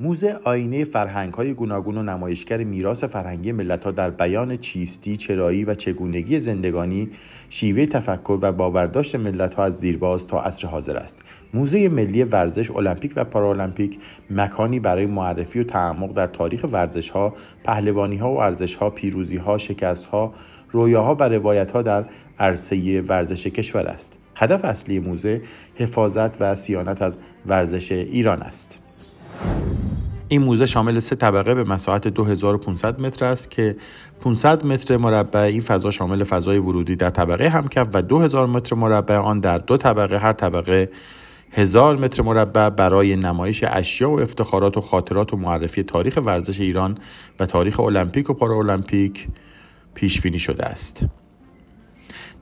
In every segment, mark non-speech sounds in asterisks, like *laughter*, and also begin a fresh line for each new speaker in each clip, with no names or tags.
موزه آینه فرهنگ های گوناگون و نمایشگر میراث فرهنگی ملت ها در بیان چیستی، چرایی و چگونگی زندگانی، شیوه تفکر و باورداشت ملت ها از دیرباز تا عصر حاضر است. موزه ملی ورزش المپیک و پارالمپیک مکانی برای معرفی و تعمق در تاریخ ورزش ها، پهلوانی ها و ارزش ها، پیروزی ها، شکست ها، رویاها و روایت ها در عرصه ورزش کشور است. هدف اصلی موزه حفاظت و سیانت از ورزش ایران است. این موزه شامل سه طبقه به مساحت 2500 متر است که 500 متر مربع این فضا شامل فضای ورودی در طبقه همکف و 2000 متر مربع آن در دو طبقه هر طبقه هزار متر مربع برای نمایش اشیا و افتخارات و خاطرات و معرفی تاریخ ورزش ایران و تاریخ المپیک و پارالمپیک پیش بینی شده است.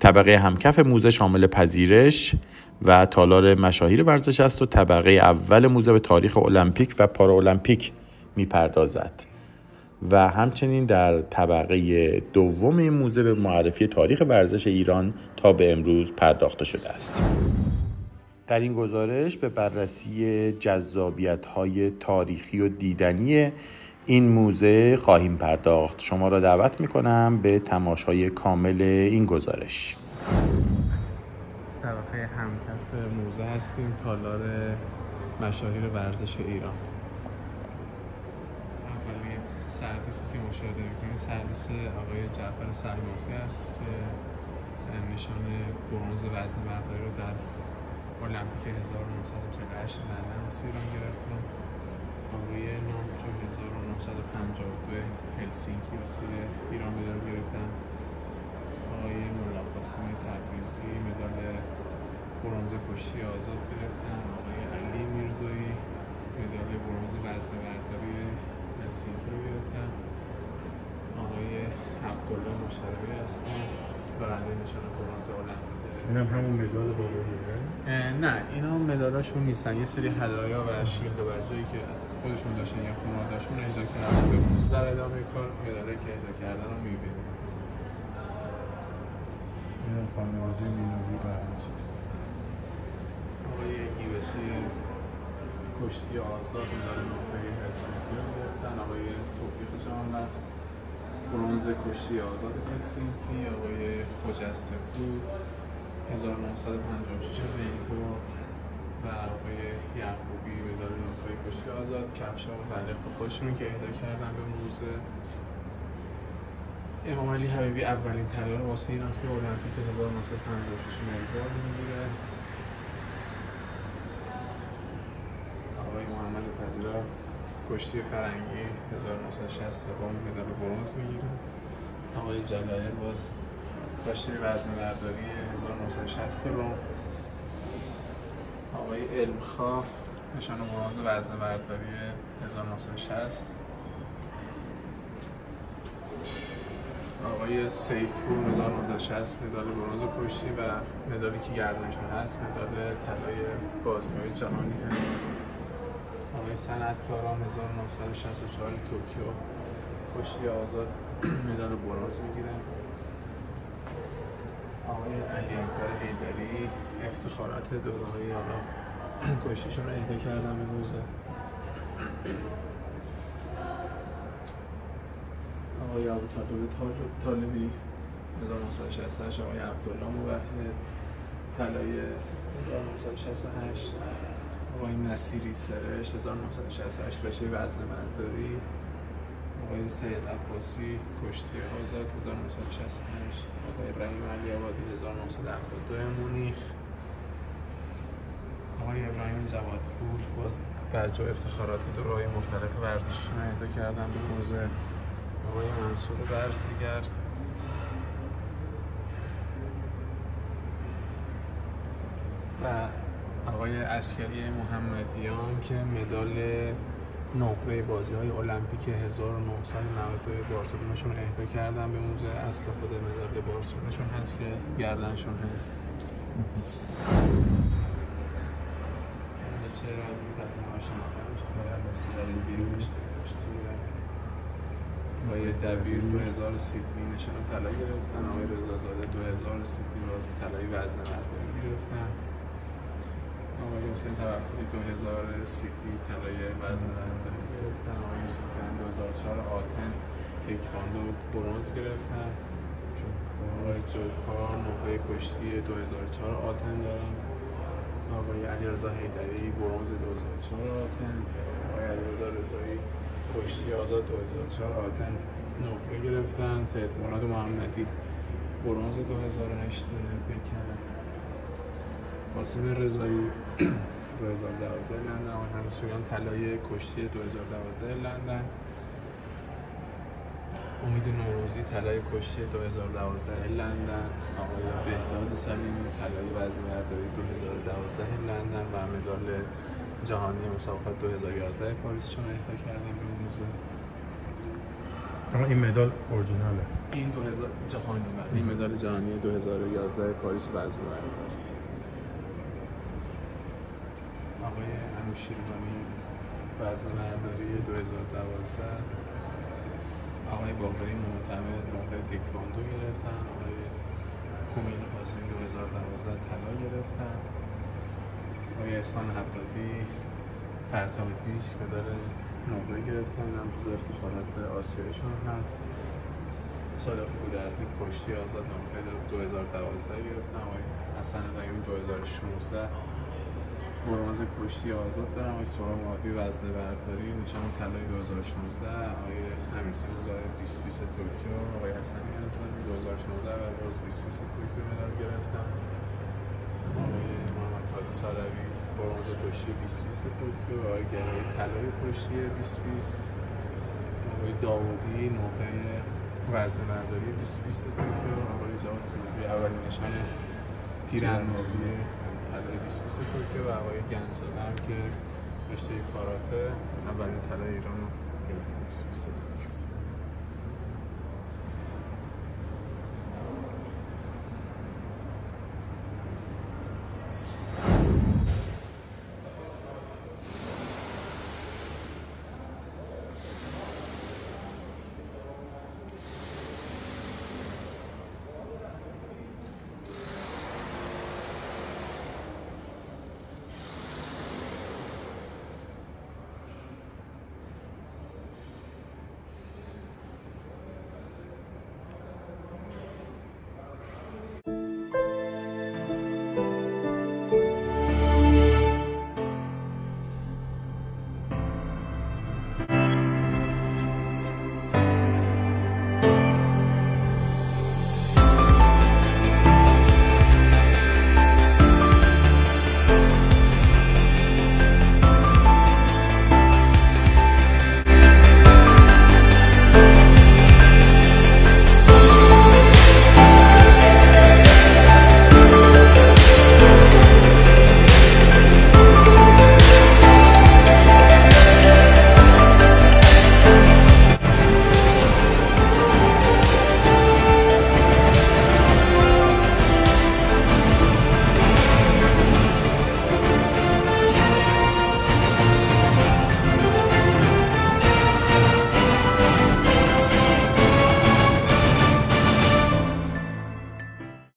طبقه همکف موزه شامل پذیرش و تالار مشاهیر ورزش است و طبقه اول موزه به تاریخ المپیک و پارالمپیک می‌پردازد. و همچنین در طبقه دوم این موزه به معرفی تاریخ ورزش ایران تا به امروز پرداخته شده است. در این گزارش به بررسی جذابیت های تاریخی و دیدنی این موزه خواهیم پرداخت. شما را دعوت می کنم به تماشای کامل این گزارش.
طبقه همکف موزه هستیم تالار مشاهیر ورزش ایران. اولین سردیسی که مشاهده می‌کنیم سردیس آقای جعفر سلماسی است که نشان برونز وزن برداری رو در المپیک 1948 لندن واسه ایران گرفتن آقای 1952 هلسینکی واسه ایران مدال گرفتن. آقای ملا قاسم تبریزی مدال برنز کشتی آزاد گرفتن. آقای علی میرزایی مدال برنز وزن برداری هلسینکی رو گرفتن. آقای عبدالله مشرفی هستن. دارنده نشان برنز المپیک.
این هم همون مدال باباییه
نه اینا مدالاشون نیستن. یه سری هدایا و شیلد و بجایی که خودشون داشتن یا خانواده‌شون اهدا کردن به موسی در ادامه کار مدالایی که اهدا کردن رو می‌بینیم
خانواده مینوی برنسید
آقای گیوشی کشتی آزاد مدال نقره هلسینکی رو گرفتن. آقای توفیق جهانبخش برونز کشتی آزاد هلسینکی. آقای خجسته پور 1956 وینگو و آقای یعقوبی مدال نقره کشتی آزاد. کفش ها متعلق به خودشون که اهدا کردن به موزه. امام علی حبیبی اولین طلا رو واسه ایران توی المپیک 1956 ملبورن می‌گیره. آقای محمد پذیرا کشتی فرنگی 1960 مدال برنز می‌گیره. آقای جلایر باز کشتی وزن برداری 1960 رو آقای علمخواه نشان برنز وزن برداری 1960 آقای سیفپور 1960 مدال برنز کشتی و مدالی که گردنشون هست مدال طلای بازی‌های جهانی هست. آقای صنعتکاران 1964 توکیو کشتی آزاد *clears throat* مدال برنز می‌گیرن آقای علی اکبر حیدری افتخارات دوره های حالا کشتیشون رو اهدا کردن به موزه. آقای ابو طالب طالبی 1968 آقای عبدالله موحد طلای 1968 آقای نصیری سرش 1968 رشته وزن برداری آقای سید عباسی کشتی آزاد 1968 آقای ابراهیم علی آبادی 1972 مونیخ. آقای ابراهیم جوادپور باز بجا افتخارات دورهای مختلف ورزشیشون اهدا کردن به موزه آقای منصور برزیگر و آقای اسکری محمدیان که مدال نقره بازی های المپیک 1992 بارسلوناشون اهدا کردن به موزه اصل خود مدال بارسلوناشون هست که گردنشون هست. چرا تقریبا آشناتر میشه باید مثل جلیبی آقای دبیر 2000 سیدنی نشان طلا گرفتن. آقای رضازاده 2000 سیدنی باز طلای وزن برداری گرفتن. آقای حسین توکلی 2000 سیدنی طلای وزن برداری گرفتن. آقای یوسف کریم 2004 آتن تکواندو برونز گرفتن. آقای جوکار نقره کشتی 2004 آتن دارن. آقای علیرضا حیدری برونز 2004 آتن. آقای علیرضا رضایی کشتی آزاد 2004 آتن. نقره گرفتن. سید مراد محمدی برونز 2008 بکن. قاسم رضایی 2012 لندن. آقای همسویان طلای کشتی 2012 لندن. امید نوروزی طلای کشتی 2012 لندن آقای بهداد سلیمی طلای وزن برداری 2012 لندن و مدال جهانی مسابقات 2011 پاریس چون اهدا کردن به موزه
اما این مدال اورجیناله.
این 2000 جهانی بله. این مدال جهانی 2011 پاریس وزن برداری آقای انوشیروانی وزن برداری 2012 آقای باقری معتمد نقره تکواندو گرفتن آقای کومیل قاسمی 2012 طلا گرفتن. آقای احسان حدادی پرتاب دیسک مدال نقره گرفتن. هم جز افتخارات آسیایشان هست. صادق گودرزی کشتی آزاد نقره 2012 گرفتن. آقای حسن رحیمی 2016 برونز کشتی آزاد دارم. آقای سهراب مهادی وزنه برداری نشان طلای 2016 آقای امیرحسین زارع 2020 توکیو آقای حسن یزدانی 2016 و باز 2020 توکیو مدال گرفتن. آقای محمد هادی ساروی برونز کشتی 2020 توکیو آقای گرایی طلای کشتی 2020 آقای داوودی نقره وزنه برداری 2020 توکیو آقای جواد فروغی اولین نشان تیراندازی طلای 2020 توکیو و آقای گنجزاده هم که رشته کاراته اولین طلای ایران رو گرفتن. 2020 توکیو